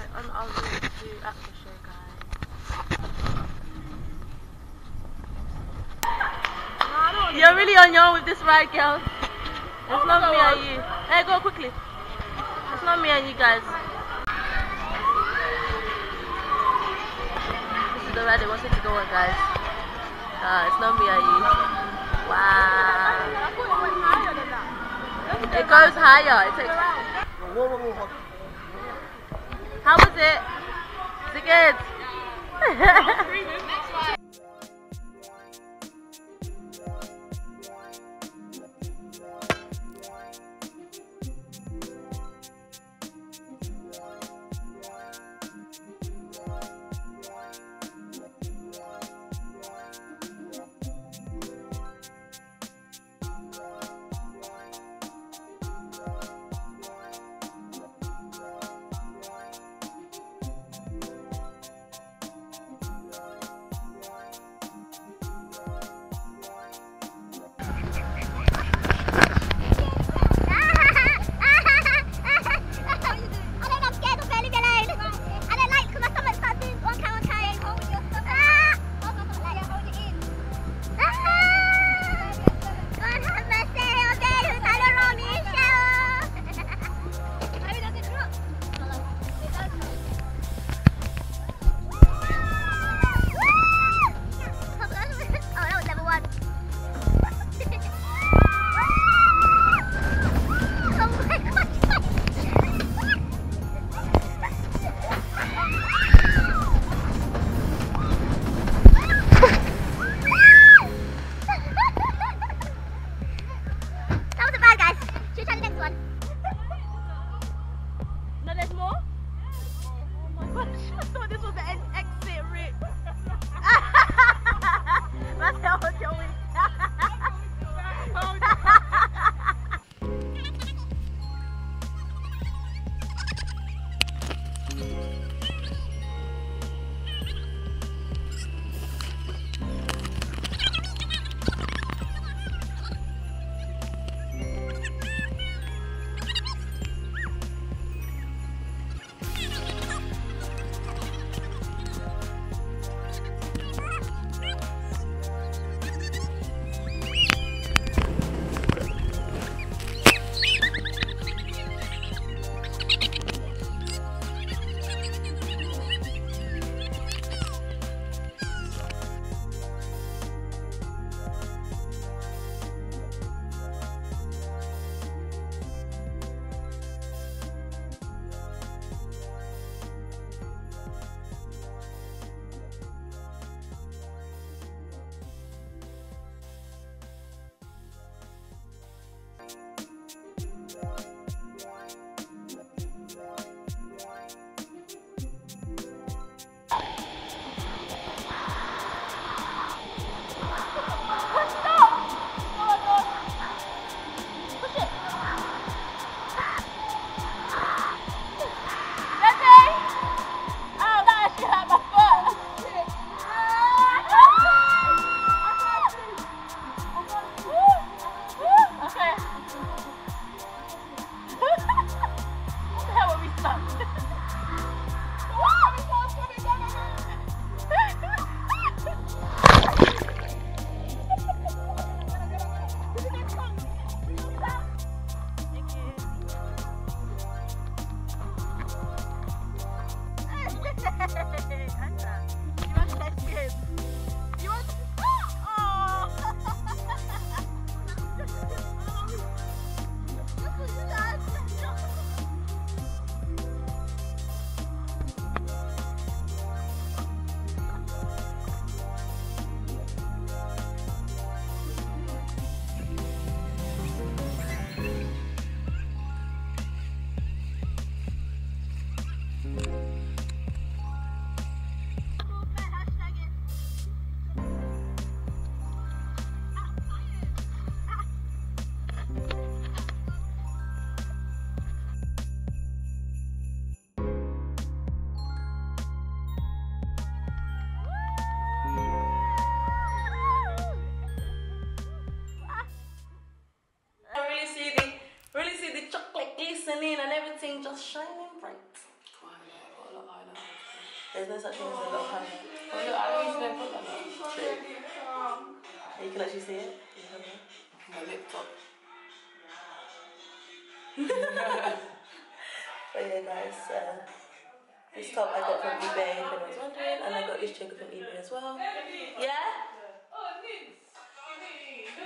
we're on our way to aftershare, guys. You're really on your own with this ride, girl. It's not me and you. Hey, go quickly. It's not me and you guys. This is the ride they wanted to go on, guys. Uh, it's not me and you. Wow. It goes higher. It takes. How was it? Is it good? Everything just shining bright. There's no such thing as a low hammer. Well, look, I don't usually put that. True. You can actually see it. You have it. My lip top. But yeah, guys, uh, this top I got from eBay, if anyone's wondering, and I got this jacket from eBay as well. Yeah? oh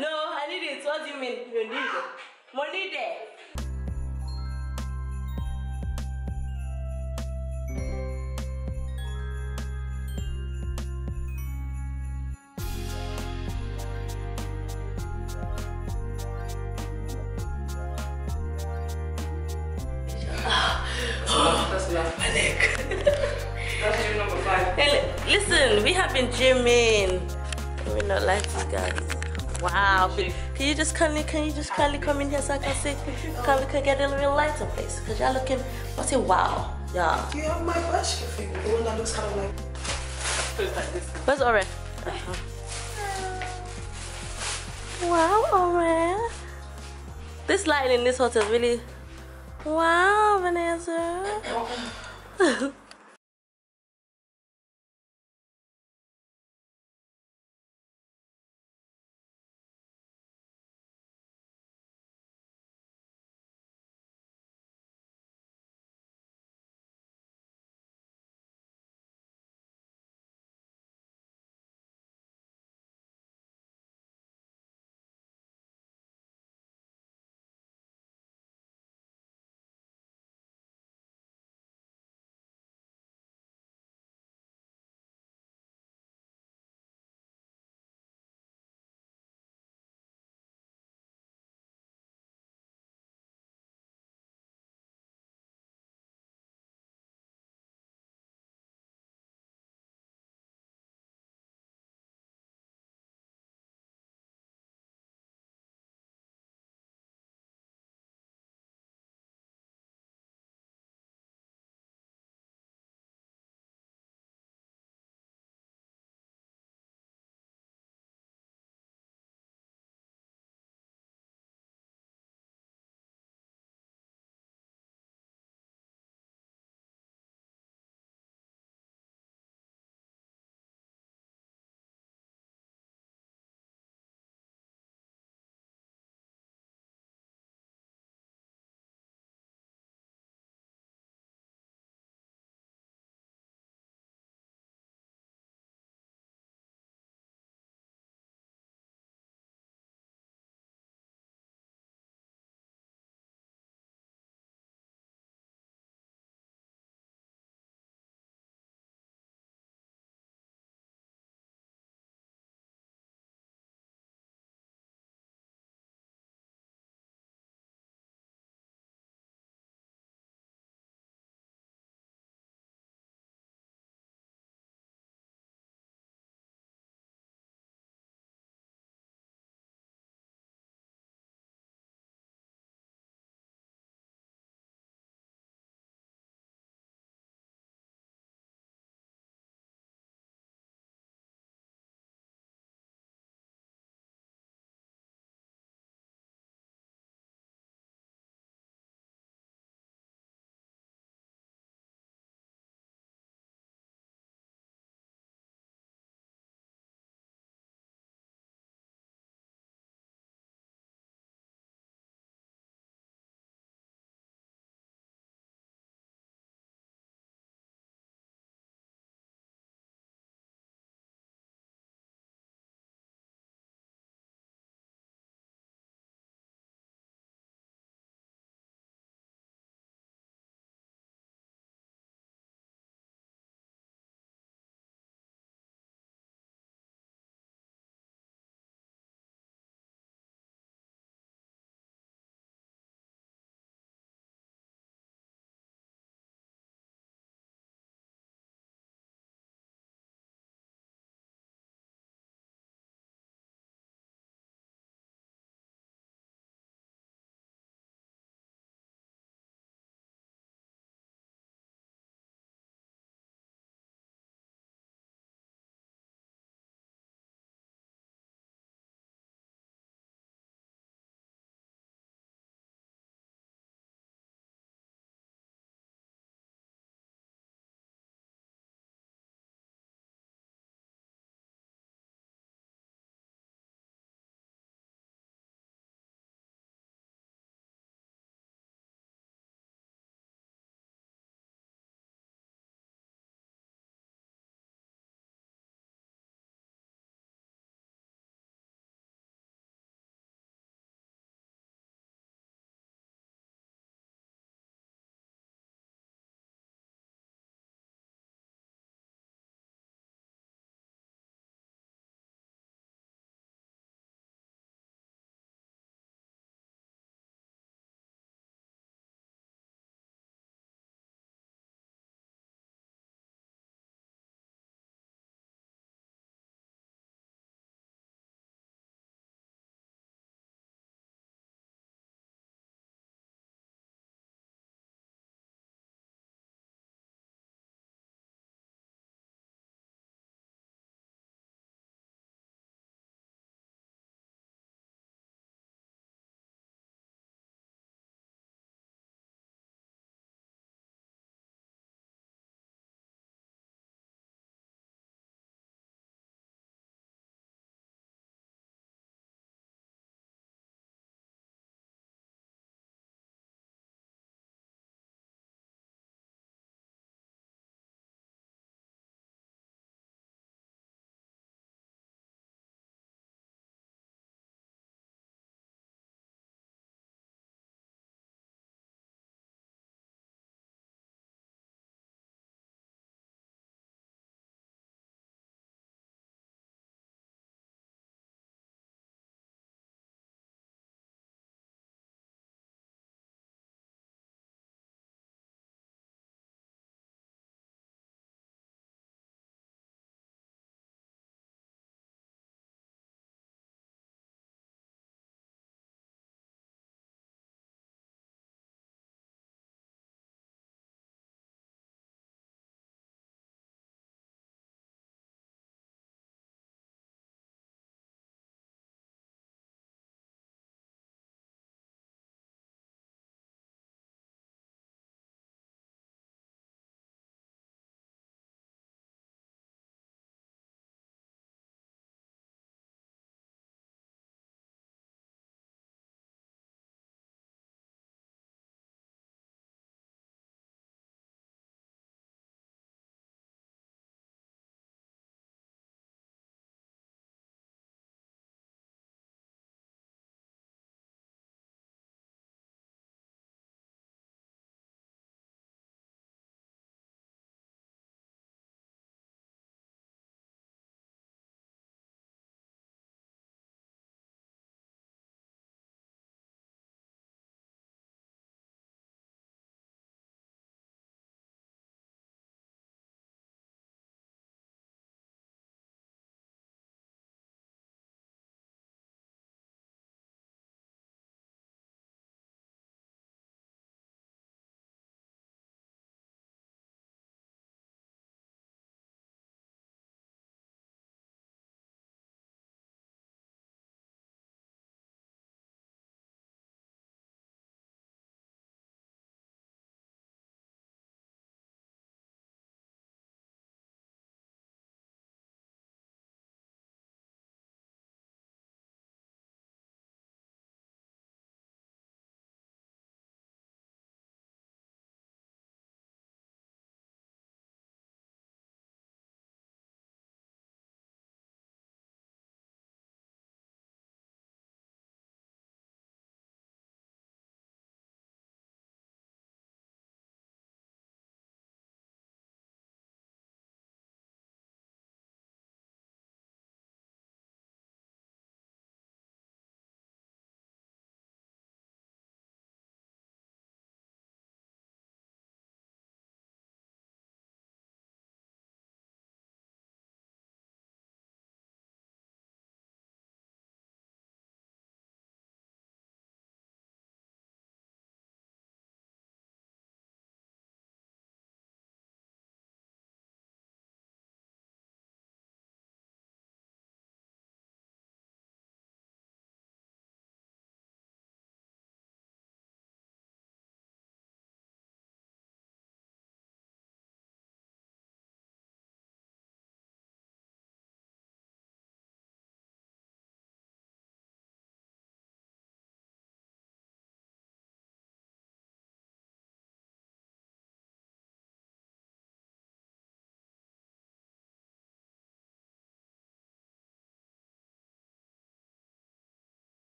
No, I need it. What do you mean? You need it. Money there. Listen, we have been gymming. Me not like you guys. Wow. Can you just kindly, can you just kindly come in here so I can see, can we can get a little lighter, please? Because y'all looking, I say wow. Yeah. Do you have my basket thing? The one that looks kind of like. Like this. Where's Ore? Wow, Ore. This lighting in this hotel is really. Wow, Vanessa.